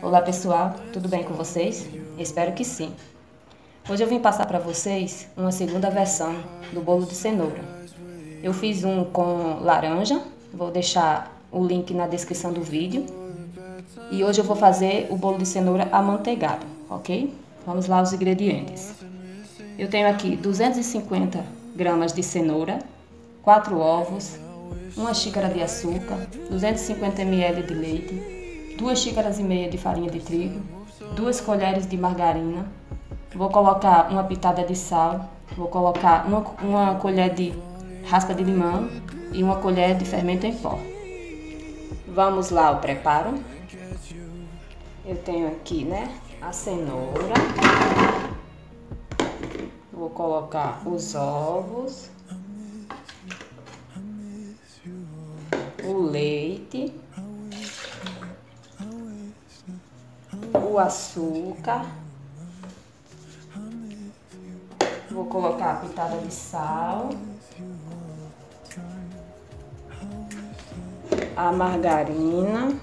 Olá pessoal, tudo bem com vocês? Espero que sim. Hoje eu vim passar para vocês uma segunda versão do bolo de cenoura. Eu fiz um com laranja, vou deixar o link na descrição do vídeo. E hoje eu vou fazer o bolo de cenoura amanteigado, ok? Vamos lá os ingredientes. Eu tenho aqui 250 gramas de cenoura, 4 ovos, uma xícara de açúcar, 250 ml de leite, duas xícaras e meia de farinha de trigo, duas colheres de margarina, vou colocar uma pitada de sal, vou colocar uma, uma colher de raspa de limão e uma colher de fermento em pó. Vamos lá ao preparo. Eu tenho aqui, né, a cenoura. Vou colocar os ovos. o leite, o açúcar, vou colocar a pitada de sal, a margarina.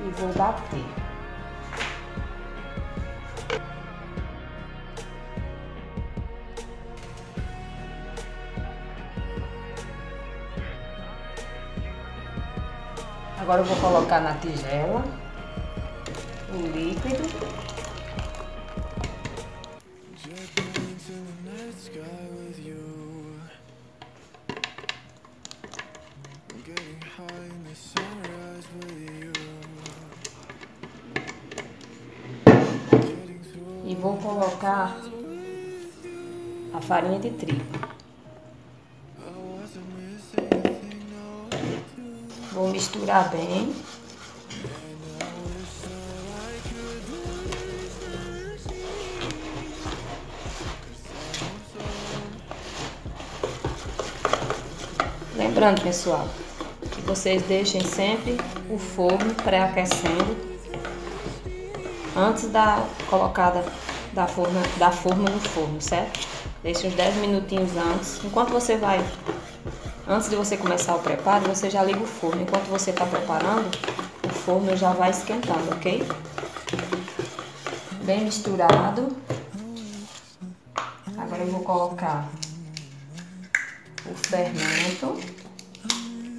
E vou bater. Agora eu vou colocar na tigela o líquido. E vou colocar a farinha de trigo. Misturar bem. Lembrando, pessoal, que vocês deixem sempre o forno pré-aquecendo antes da colocada da forma, da forma no forno, certo? Deixe uns 10 minutinhos antes. Enquanto você vai Antes de você começar o preparo, você já liga o forno. Enquanto você está preparando, o forno já vai esquentando, ok? Bem misturado. Agora eu vou colocar o fermento,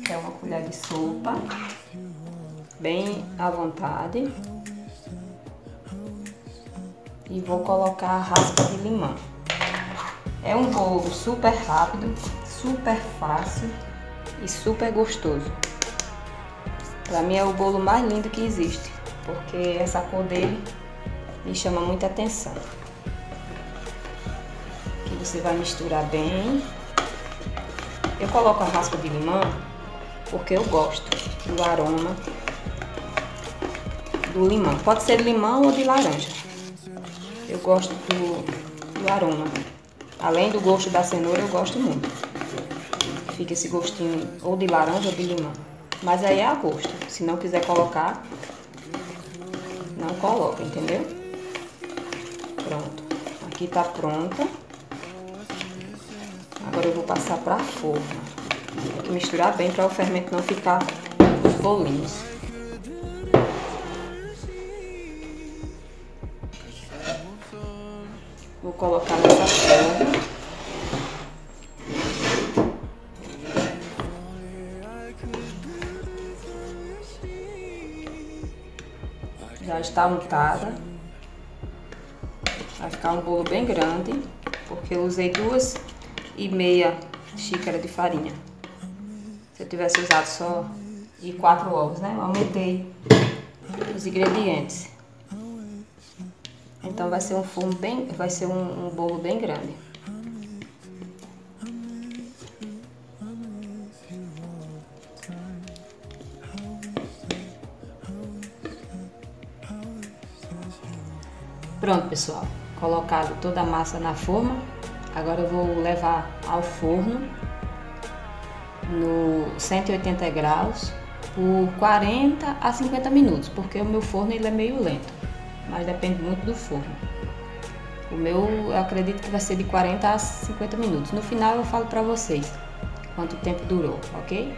que é uma colher de sopa, bem à vontade. E vou colocar a raspa de limão. É um bolo super rápido, super fácil e super gostoso. Para mim é o bolo mais lindo que existe, porque essa cor dele me chama muita atenção. Aqui você vai misturar bem. Eu coloco a raspa de limão porque eu gosto do aroma do limão. Pode ser limão ou de laranja. Eu gosto do, do aroma. Além do gosto da cenoura, eu gosto muito fica esse gostinho ou de laranja ou de limão. Mas aí é a gosto. Se não quiser colocar, não coloca, entendeu? Pronto. Aqui tá pronta. Agora eu vou passar pra forma. Tem que misturar bem para o fermento não ficar os bolinhos. Vou colocar nessa forma. Já está untada. Vai ficar um bolo bem grande, porque eu usei duas e meia xícara de farinha. Se eu tivesse usado só e quatro ovos, né? Eu aumentei os ingredientes. Então vai ser um fumo bem, vai ser um, um bolo bem grande. Pronto, pessoal. Colocado toda a massa na forma. Agora eu vou levar ao forno no 180 graus por 40 a 50 minutos, porque o meu forno ele é meio lento, mas depende muito do forno. O meu eu acredito que vai ser de 40 a 50 minutos. No final eu falo para vocês quanto tempo durou, ok?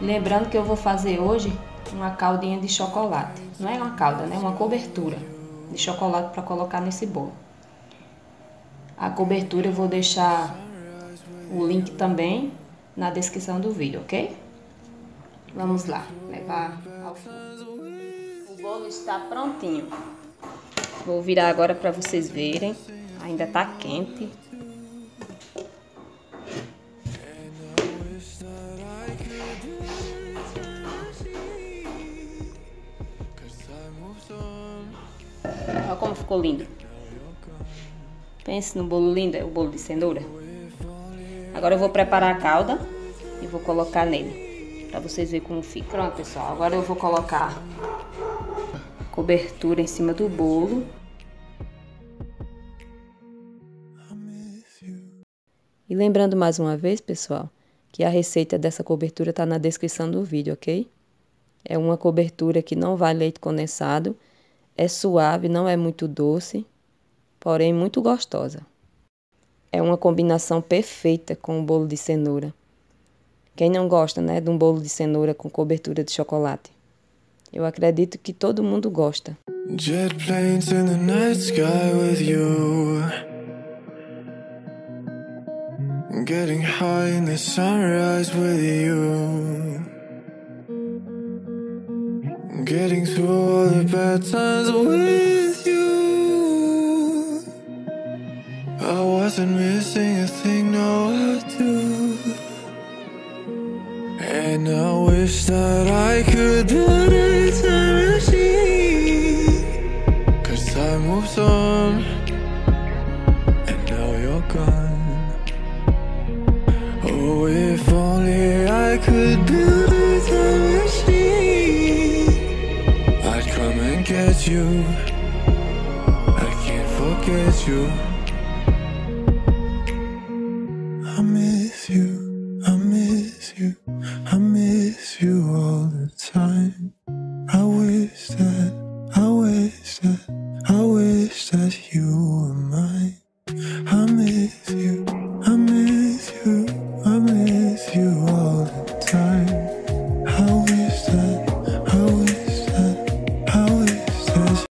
Lembrando que eu vou fazer hoje uma caldinha de chocolate. Não é uma calda, né? Uma cobertura de chocolate para colocar nesse bolo. A cobertura eu vou deixar o link também na descrição do vídeo, ok? Vamos lá, levar ao forno. O bolo está prontinho. Vou virar agora para vocês verem. Ainda está quente. Ficou lindo. Pense no bolo lindo, é o bolo de cenoura. Agora eu vou preparar a calda e vou colocar nele. Pra vocês verem como fica. Pronto, pessoal. Agora eu vou colocar cobertura em cima do bolo. E lembrando mais uma vez, pessoal, que a receita dessa cobertura está na descrição do vídeo, ok? É uma cobertura que não vai leite condensado, é suave, não é muito doce, porém muito gostosa. É uma combinação perfeita com o bolo de cenoura. Quem não gosta, né, de um bolo de cenoura com cobertura de chocolate? Eu acredito que todo mundo gosta. Jet planes in the night sky with you. Getting high in the sunrise with you. Through all the bad times with you. I wasn't missing a thing, no, I do. And I wish that I could build a time machine Cause time moves on And now you're gone Oh, if only I could build you. I can't forget you. I miss you, I miss you. I miss you all the time. I wish that, I wish that I wish that you were mine.